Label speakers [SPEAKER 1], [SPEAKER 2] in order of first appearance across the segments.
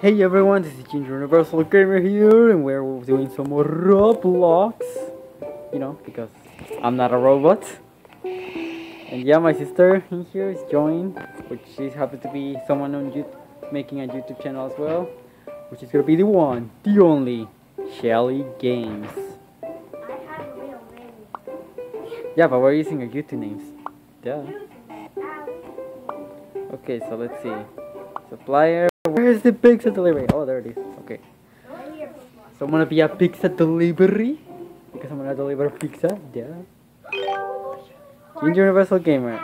[SPEAKER 1] Hey everyone, this is Ginger Universal Gamer here, and we're doing some more Roblox. You know, because I'm not a robot. And yeah, my sister in here is joined, which she happens to be someone on YouTube, making a YouTube channel as well, which is gonna be the one, the only, Shelly Games.
[SPEAKER 2] I have a real name.
[SPEAKER 1] Yeah, but we're using our YouTube names. Yeah.
[SPEAKER 2] Use it. Ow.
[SPEAKER 1] Okay, so let's see. Supplier. Where's the pizza delivery? Oh, there it is. Okay. So I'm gonna be a pizza delivery because I'm gonna deliver pizza. Yeah. Ginger Universal Gamer.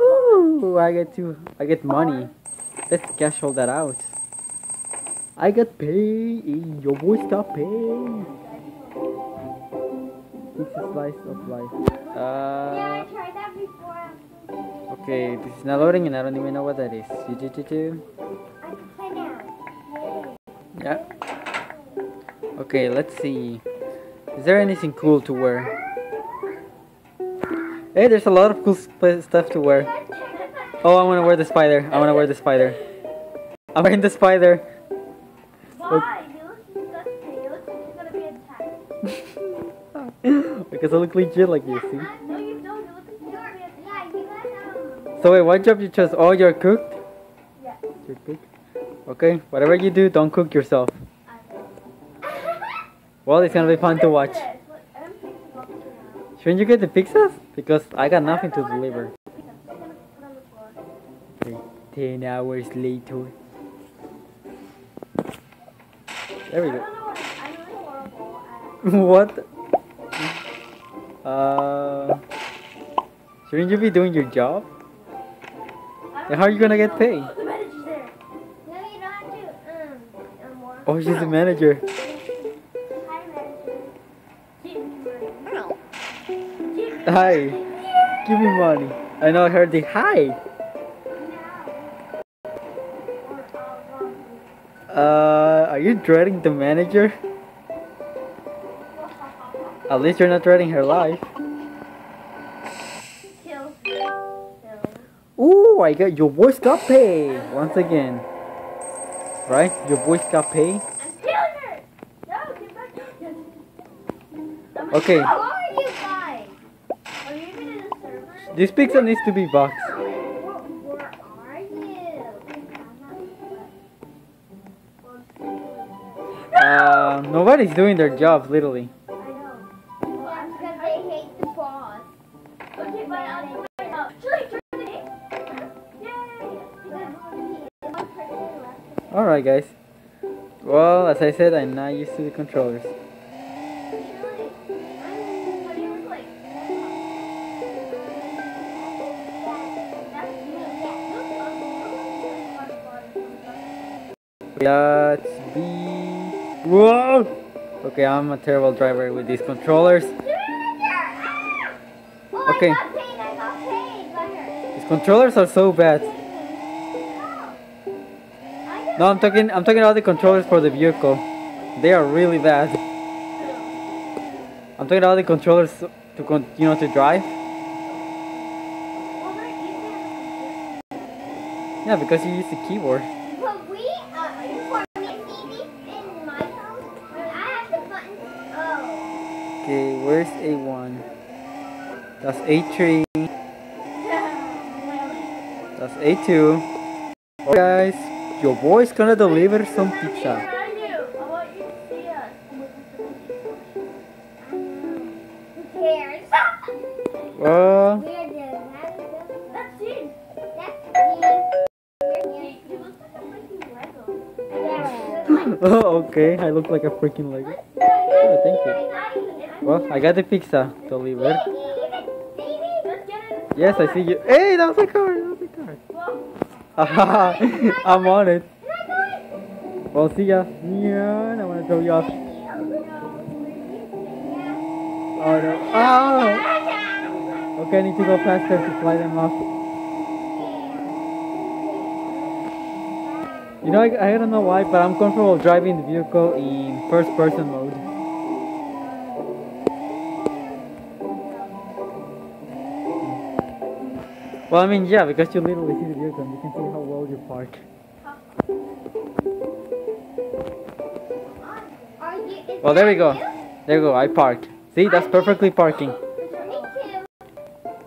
[SPEAKER 1] Ooh, I get to. I get money. Let's cash all that out. I got paid. Your boy stop paying. Pizza slice of life. Uh.
[SPEAKER 2] I tried that before.
[SPEAKER 1] Okay, this is not loading and I don't even know what that is. Yeah. Okay, let's see. Is there anything cool to wear? Hey, there's a lot of cool sp- stuff to wear. Oh, I want to wear the spider. I want to wear the spider. I'm wearing the spider.
[SPEAKER 2] Why? You look disgusting. You look like you're gonna be attacked.
[SPEAKER 1] because I look legit like you, see?
[SPEAKER 2] No, you don't. You look like you're gonna be attacked. Yeah, you got um.
[SPEAKER 1] So wait, what job you chose? Oh, you're cooked?
[SPEAKER 2] Yeah.
[SPEAKER 1] You're cooked? Okay, whatever you do, don't cook yourself. Well, it's gonna be fun to watch. Shouldn't you get the pizzas? Because I got nothing to deliver. 10 hours later. There we go. what? Uh, shouldn't you be doing your job? Then how are you gonna get paid? Oh, she's the manager.
[SPEAKER 2] Hi. Give me money. Give me
[SPEAKER 1] Hi.
[SPEAKER 2] money.
[SPEAKER 1] Give me money. I know I heard the hi. Uh, are you dreading the manager? At least you're not dreading her life. Ooh, I got your voice got paid once again. Right? Your voice got paid.
[SPEAKER 2] I'm her! No, get back. I'm-
[SPEAKER 1] Okay.
[SPEAKER 2] How are you guys? Are you even in the server?
[SPEAKER 1] This pizza needs to be boxed.
[SPEAKER 2] Where, where are you?
[SPEAKER 1] Uh, nobody's doing their jobs, literally.
[SPEAKER 2] I know. Well, because they hate the boss. Okay, but
[SPEAKER 1] Alright, guys. Well, as I said, I'm not used to the controllers.
[SPEAKER 2] Actually, I'm- how do you look like? That's me. Yeah. Look,
[SPEAKER 1] Let's be. Whoa! Okay, I'm a terrible driver with these controllers. Ah!
[SPEAKER 2] Oh,
[SPEAKER 1] Okay.
[SPEAKER 2] I got paid. I got paid by her.
[SPEAKER 1] These controllers are so bad. No, I'm talking. I'm talking about the controllers for the vehicle. They are really bad. I'm talking about the controllers to con- you know to drive.
[SPEAKER 2] Well, they're easy on the computer.
[SPEAKER 1] Yeah, because you use the keyboard.
[SPEAKER 2] But we, uh, for me, Phoebe, in my phone, I have the button. Oh.
[SPEAKER 1] Okay, where's A1? That's A3. That's A2. Your boy's gonna deliver some pizza.
[SPEAKER 2] I want you to see us. Who cares?
[SPEAKER 1] Well,
[SPEAKER 2] We're the That's it. That's me. You look like a freaking Lego. Yeah.
[SPEAKER 1] oh, okay, I look like a freaking Lego. Oh, thank you. Well, I got the pizza delivered. Yes, I see you. Hey, that was a car. That was a car. I'm on it. Well, see ya. Yeah, I wanna throw you off. Oh no. Oh! Okay, I need to go faster to fly them off. You know, I, I don't know why, but I'm comfortable driving the vehicle in first person mode. Well, I mean, yeah, because you literally see the vehicle and you can see how well you park. Well, there we go. There we go, I parked. See, that's perfectly parking.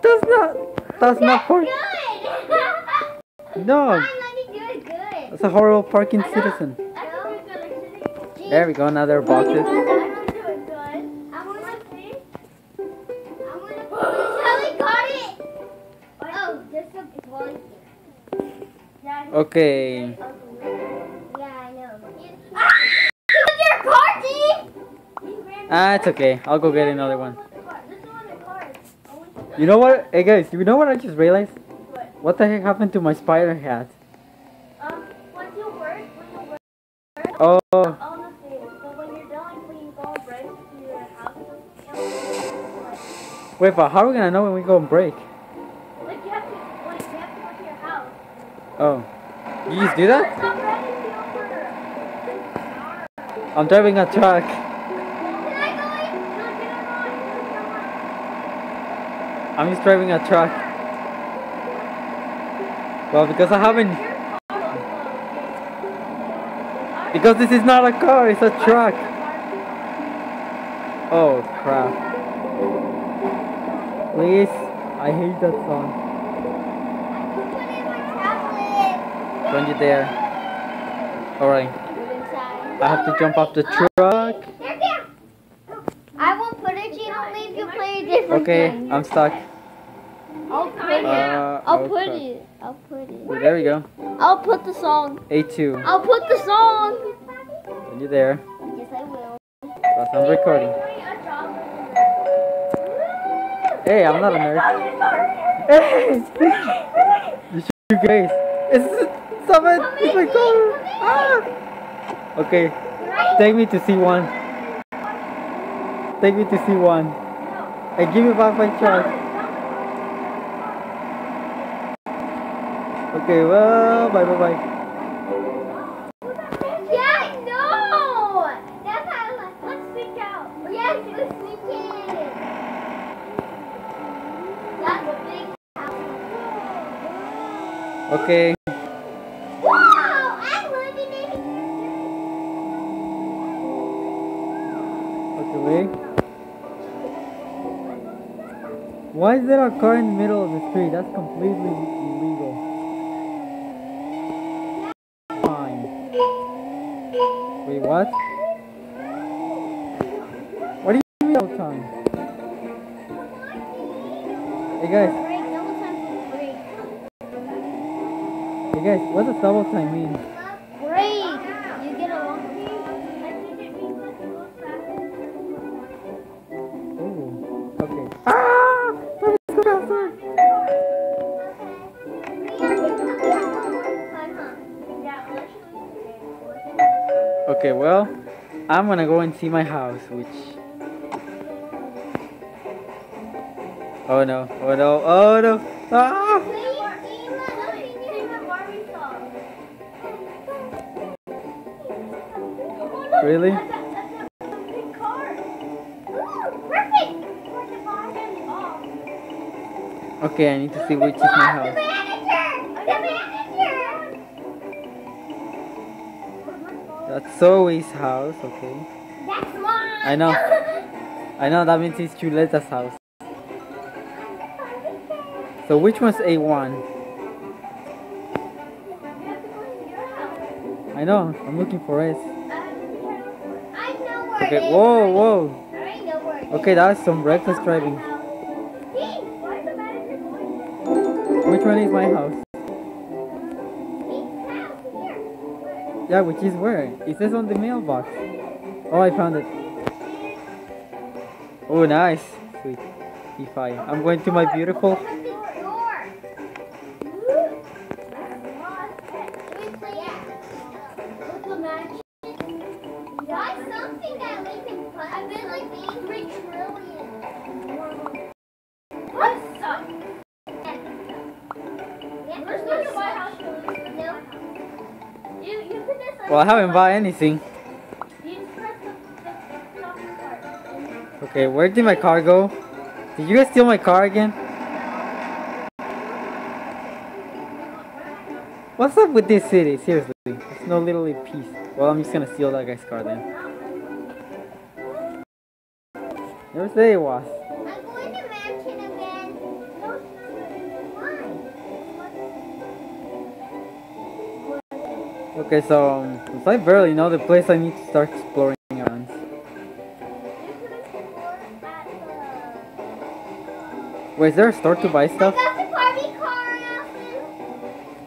[SPEAKER 1] That's not... That's not park. No. That's a horrible parking citizen. There we go,
[SPEAKER 2] another box.
[SPEAKER 1] Okay. Ah, it's okay. I'll go get another one.
[SPEAKER 2] You
[SPEAKER 1] know what? Hey guys, you know what I just realized?
[SPEAKER 2] What?
[SPEAKER 1] What the heck happened to my spider hat?
[SPEAKER 2] Um, once you work, when you work
[SPEAKER 1] Oh,
[SPEAKER 2] on house,
[SPEAKER 1] wait, but how are we gonna know when we go and break?
[SPEAKER 2] like you have to, like you have to go to your house.
[SPEAKER 1] Oh, you do that? I'm driving a truck. I'm just driving a truck. Well, because I haven't. Because this is not a car, it's a truck. Oh crap. Please, I hate that song.
[SPEAKER 2] Put in my tablet.
[SPEAKER 1] Don't you dare. Alright, I have to jump off the truck.
[SPEAKER 2] There, there. I won't put it, you don't leave, you play a different
[SPEAKER 1] Okay,
[SPEAKER 2] game.
[SPEAKER 1] I'm stuck.
[SPEAKER 2] I'll put it.
[SPEAKER 1] Uh,
[SPEAKER 2] I'll put it. I'll put it.
[SPEAKER 1] Okay, there we go.
[SPEAKER 2] I'll put the song.
[SPEAKER 1] A2.
[SPEAKER 2] I'll put the song.
[SPEAKER 1] Don't you dare.
[SPEAKER 2] Yes, I will.
[SPEAKER 1] Plus I'm recording. Hey, I'm not a nerd. Hey! You should you guys. It's stop it! My! Ah! Okay, take me to C1. Take me to C1. Hey, give me back my truck. Okay, well, bye bye bye.
[SPEAKER 2] Yeah,
[SPEAKER 1] is there a car in the middle of the street? That's completely illegal. Fine. Wait, what? What do you mean the time? Hey guys,
[SPEAKER 2] double
[SPEAKER 1] hey guys, what does double time mean? Well, I'm gonna go and see my house, which. Oh no, oh no, oh no! Ah! Really? Okay, I need to see which is my house. Zoe's house, okay.
[SPEAKER 2] That's mine.
[SPEAKER 1] I know. I know that means it's Chuleta's house. So which one's A1? I know, I'm looking for S.
[SPEAKER 2] I know it
[SPEAKER 1] Okay, whoa, whoa.
[SPEAKER 2] I know where it is.
[SPEAKER 1] Okay, that's some reckless driving.
[SPEAKER 2] Hey, why is the manager going?
[SPEAKER 1] Which one is my house? Yeah, which is where? It says on the mailbox. Oh, I found it. Oh, nice. Sweet. E5. I'm going to my beautiful.
[SPEAKER 2] I've been like being trillion.
[SPEAKER 1] Well, I haven't bought anything. Okay, where did my car go? Did you guys steal my car again? What's up with this city? Seriously, it's no literally peace. Well, I'm just gonna steal that guy's car then. Never say was. Okay, so um, since I barely know the place, I need to start exploring around. Wait, is there a store to buy stuff?
[SPEAKER 2] got the Barbie car, Alvin.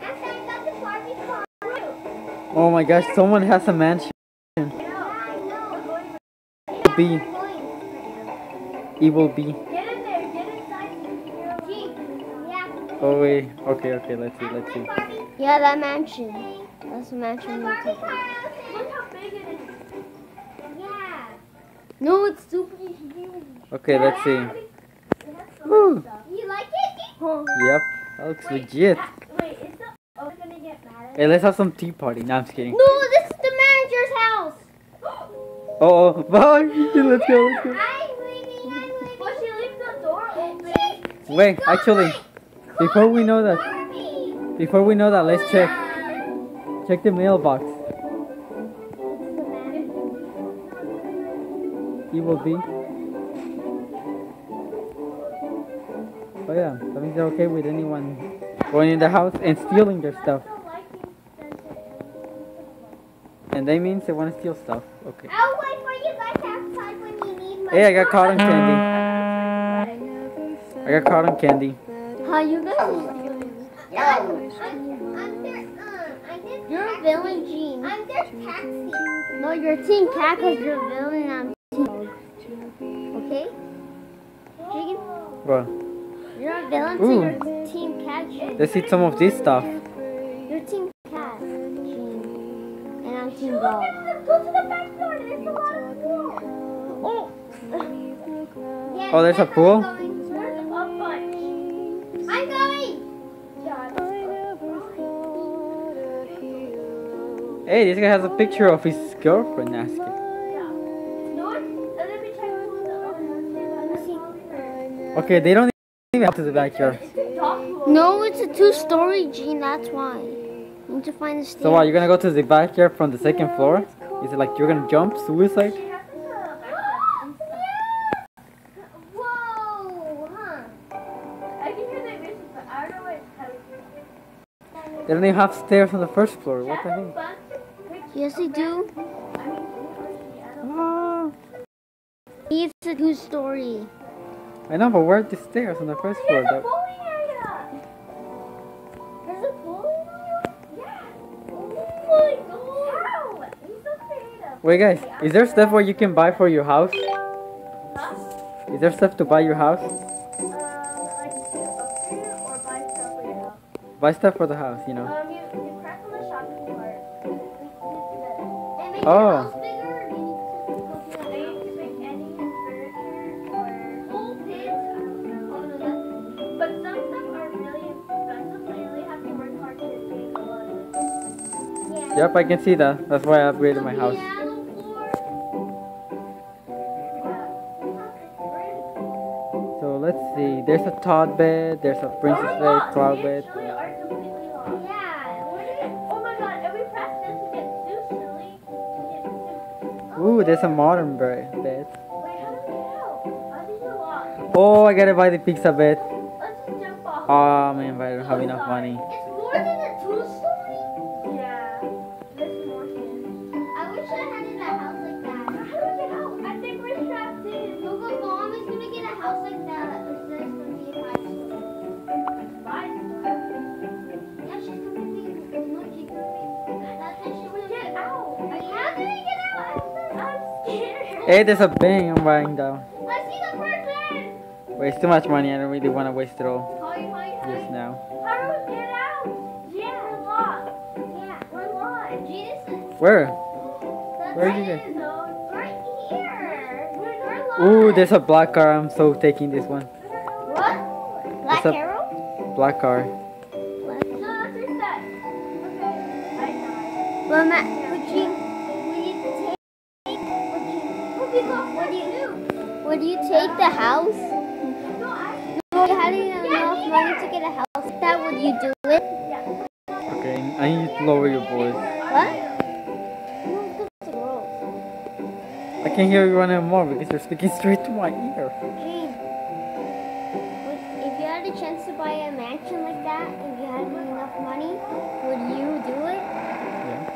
[SPEAKER 2] After I got the Barbie car.
[SPEAKER 1] Oh my gosh, someone has a mansion.
[SPEAKER 2] Yeah, I know.
[SPEAKER 1] B.
[SPEAKER 2] We're going.
[SPEAKER 1] Evil B.
[SPEAKER 2] Get in there. Get inside. Yeah.
[SPEAKER 1] Oh wait. Okay, okay. Let's see. Let's see.
[SPEAKER 2] Barbie.
[SPEAKER 3] Yeah, that mansion. That's the mansion.
[SPEAKER 2] The
[SPEAKER 3] we
[SPEAKER 2] Barbie
[SPEAKER 3] took.
[SPEAKER 2] Look how big it is. Yeah.
[SPEAKER 3] No, it's super huge.
[SPEAKER 1] Okay, let's see.
[SPEAKER 2] You like it?
[SPEAKER 3] Oh.
[SPEAKER 1] Yep, that looks legit.
[SPEAKER 2] Uh, wait, is the owner gonna get mad at
[SPEAKER 1] Hey, let's have some tea party. No, I'm just kidding.
[SPEAKER 3] No, this is the manager's house.
[SPEAKER 1] Oh, oh, bye. Let's go. Let's go.
[SPEAKER 2] I'm leaving. I'm leaving. Well, she leaves the door open.
[SPEAKER 1] Wait, actually, before we know that, before we know that, let's check. Oh Check the mailbox. Evil B. Oh yeah, that means they're okay with anyone going in the house and stealing their stuff. And they means they want to steal stuff. Okay.
[SPEAKER 2] I'll wait for you guys outside when you need my
[SPEAKER 1] Hey, I got
[SPEAKER 2] car.
[SPEAKER 1] cotton candy. I got cotton candy.
[SPEAKER 3] How you guys doing?
[SPEAKER 2] Yeah,
[SPEAKER 3] villain, Jean.
[SPEAKER 2] I'm their taxi.
[SPEAKER 3] No, you're Team Cat because you're a villain. I'm Team. Okay? Chicken?
[SPEAKER 1] Well,
[SPEAKER 3] You're a villain, so
[SPEAKER 1] Ooh.
[SPEAKER 3] you're Team Cat, Jean.
[SPEAKER 1] let's eat some of this stuff.
[SPEAKER 3] You're Team Cat, Jean. And I'm Team
[SPEAKER 2] Look
[SPEAKER 3] Dog.
[SPEAKER 2] at go to the back door. There's a lot of pool.
[SPEAKER 3] Oh!
[SPEAKER 2] Yes,
[SPEAKER 1] Oh, there's a
[SPEAKER 2] I'm
[SPEAKER 1] pool? Hey, this guy has a picture of his girlfriend asking. Okay, they don't even have to the backyard.
[SPEAKER 3] No, it's a two-story, Jean. That's why. You need to find the stairs.
[SPEAKER 1] So what, you're gonna go to the backyard from the second floor? Is it like you're gonna jump suicide?
[SPEAKER 2] Whoa, huh? I can hear the music, but I don't know what it's telling
[SPEAKER 1] They don't even have stairs on the first floor. What the heck?
[SPEAKER 3] Yes, they do.
[SPEAKER 1] Ah,
[SPEAKER 3] It's a two-story.
[SPEAKER 1] I know, but where are the stairs on the first floor?
[SPEAKER 2] There's a
[SPEAKER 1] That-
[SPEAKER 2] bowling area. There's a bowling area? Yeah. Oh my god. How? He's so creative.
[SPEAKER 1] Wait, guys, is there stuff where you can buy for your house?
[SPEAKER 2] Huh?
[SPEAKER 1] Is there stuff to buy your house?
[SPEAKER 2] Uh, like to upgrade or buy stuff for your house.
[SPEAKER 1] Buy stuff for the house, you know.
[SPEAKER 2] Um, you,
[SPEAKER 1] Oh.
[SPEAKER 2] your house bigger, or do you need to go to the house? make any furniture or full pins. No, that's. But some stuff are really expensive, so you really have to work hard to make a lot of it. Yeah.
[SPEAKER 1] Yep, I can see that. That's why I upgraded my house.
[SPEAKER 2] Piano floor. Yeah.
[SPEAKER 1] So let's see. There's a Todd bed. There's a princess bed, cloud bed. Ooh, there's a modern bed.
[SPEAKER 2] Wait, how do we get out? How do you?
[SPEAKER 1] Oh, I gotta buy the pizza bed.
[SPEAKER 2] Let's just jump off.
[SPEAKER 1] Oh man, but I don't have enough money.
[SPEAKER 2] It's more than a two
[SPEAKER 1] Hey, there's a bank I'm buying down.
[SPEAKER 2] Let's see the person!
[SPEAKER 1] Wait, it's too much money. I don't really want to waste it all
[SPEAKER 2] Hide, hide, hide.
[SPEAKER 1] just now.
[SPEAKER 2] How do we get out? Yeah, we're lost. Yeah, we're lost. Jesus.
[SPEAKER 1] Where?
[SPEAKER 2] That's
[SPEAKER 1] Where did you.
[SPEAKER 2] Right here. We're, we're.
[SPEAKER 1] Ooh, there's a black car. I'm so taking this one.
[SPEAKER 2] What?
[SPEAKER 3] Black
[SPEAKER 1] up?
[SPEAKER 3] Arrow?
[SPEAKER 1] Black car.
[SPEAKER 2] No, that's reset. Okay. I died.
[SPEAKER 3] Well, would you
[SPEAKER 2] take
[SPEAKER 3] the house?
[SPEAKER 2] No, I...
[SPEAKER 3] You had enough money to get a house like that. Would you do it?
[SPEAKER 1] Okay, I need to lower your voice.
[SPEAKER 3] What? No, it's girls.
[SPEAKER 1] I can't hear you anymore because you're speaking straight to my ear.
[SPEAKER 3] Jean, if you had a chance to buy a mansion like that, if you had enough money, would you do it?
[SPEAKER 1] Yeah.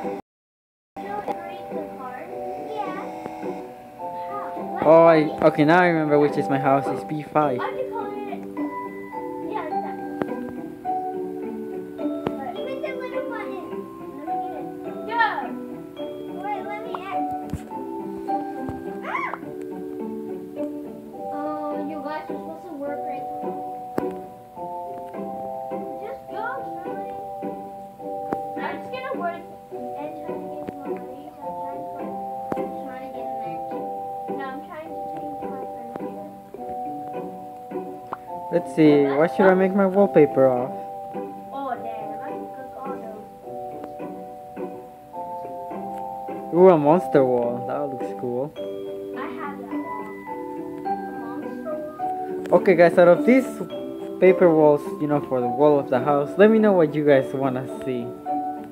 [SPEAKER 1] Oh, I okay. Now I remember which is my house. It's B5. Let's see. Why should I make my wallpaper off?
[SPEAKER 2] Oh damn! I can all those.
[SPEAKER 1] Ooh, a monster wall. That looks cool.
[SPEAKER 2] I have. A monster.
[SPEAKER 1] Okay, guys. Out of these paper walls, you know, for the wall of the house, let me know what you guys wanna see.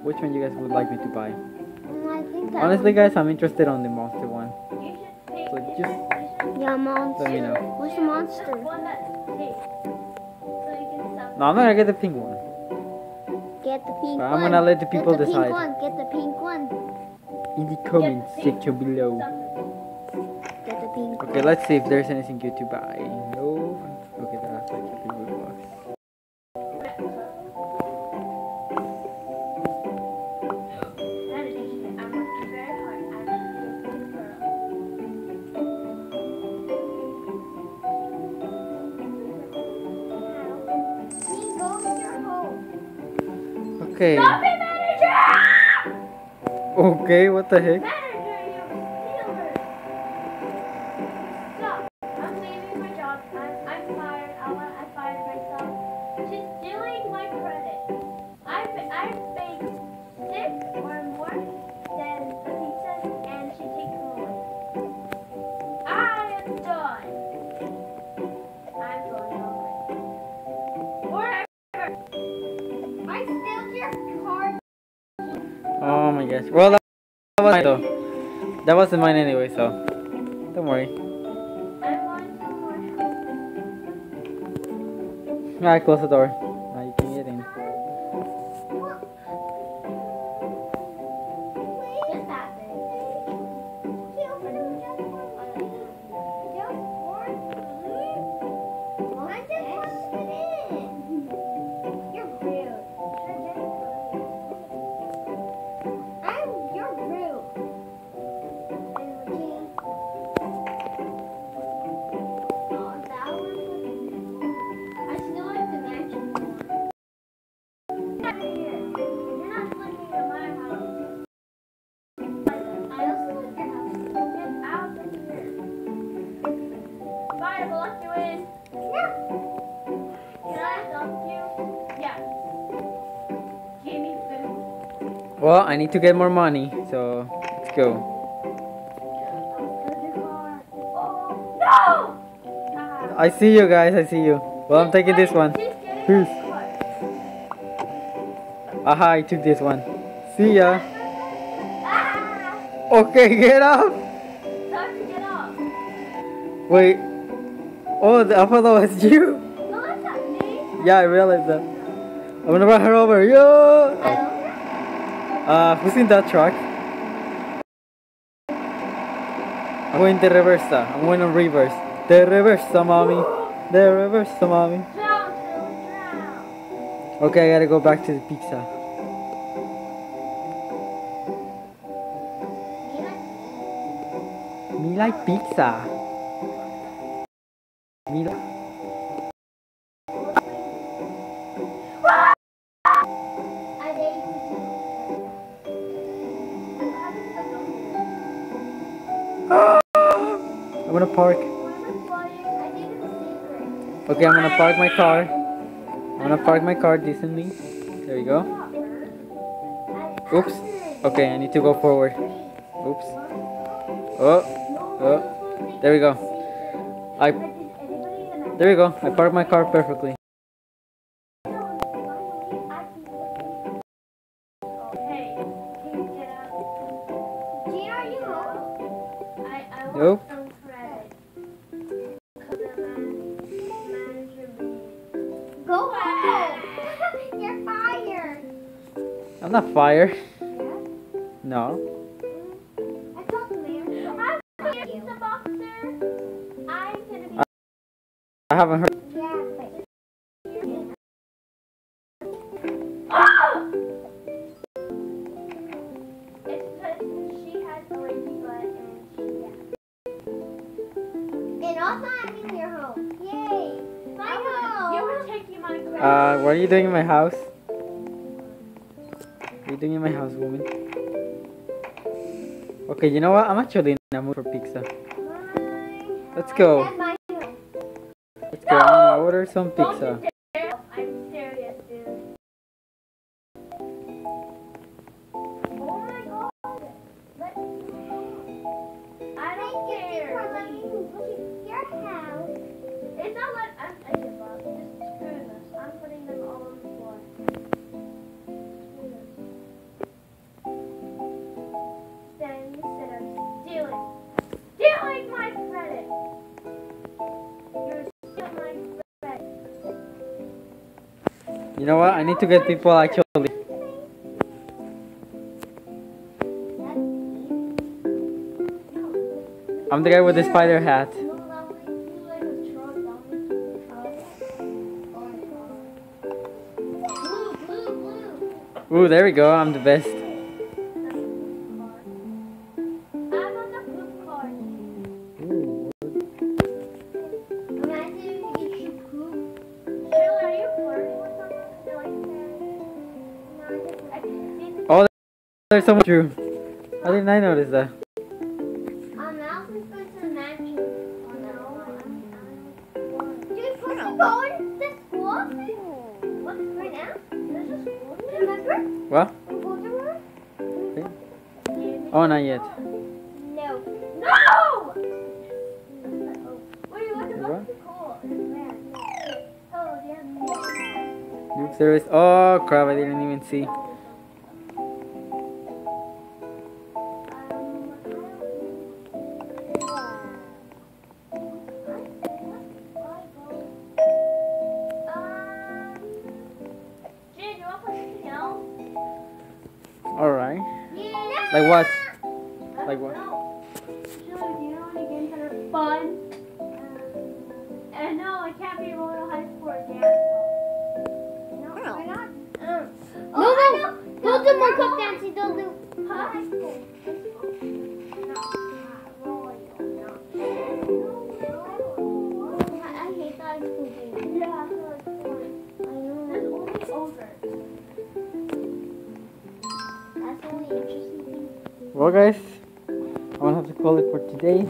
[SPEAKER 1] Which one you guys would like me to buy?
[SPEAKER 3] I think
[SPEAKER 1] Honestly, guys, I'm interested on the monster one.
[SPEAKER 2] You should pick.
[SPEAKER 1] So just
[SPEAKER 3] Yeah, monster.
[SPEAKER 1] let me know.
[SPEAKER 3] What's the monster?
[SPEAKER 1] No, I'm not gonna get the pink one.
[SPEAKER 3] Get the pink
[SPEAKER 1] But
[SPEAKER 3] one.
[SPEAKER 1] I'm gonna let the people
[SPEAKER 3] Get the
[SPEAKER 1] decide.
[SPEAKER 3] pink one. Get the pink one.
[SPEAKER 1] In the comment section below.
[SPEAKER 3] Get the pink one.
[SPEAKER 1] Okay, let's see if there's anything good to buy. Okay.
[SPEAKER 2] Stop it, manager!
[SPEAKER 1] Okay, what the heck? Wasn't mine anyway, so don't worry.
[SPEAKER 2] I want some more.
[SPEAKER 1] Alright, close the door.
[SPEAKER 2] We'll let you in. Can I help you? Yeah. Give me food.
[SPEAKER 1] Well, I need to get more money, so let's go.
[SPEAKER 2] Oh, no!
[SPEAKER 1] I see you guys, I see you. Well, I'm taking this one.
[SPEAKER 2] Just get it.
[SPEAKER 1] Peace. Aha, I took this one. See ya.
[SPEAKER 2] Ah!
[SPEAKER 1] Okay, get up.
[SPEAKER 2] Time to get up.
[SPEAKER 1] Wait. Oh, the, I thought that was you.
[SPEAKER 2] No, that's not me.
[SPEAKER 1] Yeah, I realized that. I'm gonna run her over. Yo! Uh, who's in that truck? I'm going the reversa. I'm going on reverse. The reversa, mommy. The reversa, mommy.
[SPEAKER 2] drown, Phil, drown.
[SPEAKER 1] Okay, I gotta go back to the pizza. Me like pizza. Park my car. I'm gonna park my car decently. There you go. Oops. Okay, I need to go forward. Oops. Oh, oh. There we go. I. There we go. I parked my car perfectly.
[SPEAKER 3] Home.
[SPEAKER 1] were taking my credit.
[SPEAKER 2] Uh, what are you doing in my house? What are you doing in my house, woman? Okay, you know what? I'm actually in the mood for pizza. Let's go.
[SPEAKER 3] That's my home.
[SPEAKER 2] Let's go. I'm gonna order some pizza.
[SPEAKER 1] You
[SPEAKER 2] know what? I need to get people actually. I'm the guy with the spider hat. Ooh, there we go. I'm the best. There's
[SPEAKER 1] a school here?
[SPEAKER 3] Remember?
[SPEAKER 2] What?
[SPEAKER 3] In Boulder Road?
[SPEAKER 2] Oh, not yet.
[SPEAKER 3] No.
[SPEAKER 1] No! Wait, it
[SPEAKER 2] What?
[SPEAKER 1] looks cool. It's. Oh, yeah.
[SPEAKER 2] Noob service. Oh crap! I didn't even see. Like what? Like what?
[SPEAKER 1] Fun. And no, it can't be Royale High School again.
[SPEAKER 3] No, why not? Um, no, no. Don't do more cup dancing. Don't do.
[SPEAKER 1] High school.
[SPEAKER 3] I,
[SPEAKER 2] Well, guys, I'm gonna have to call it for today.